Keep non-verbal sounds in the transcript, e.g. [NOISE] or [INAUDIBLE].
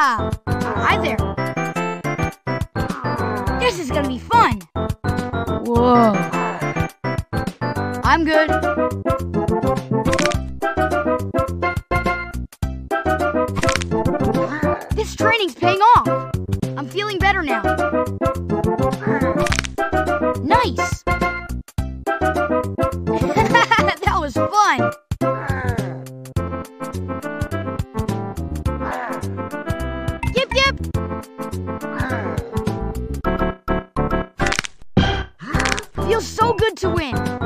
Yeah! Hi there. This is gonna be fun. Whoa. I'm good. This training's paying off. I'm feeling better now. Nice. [LAUGHS] that was fun. Feels so good to win.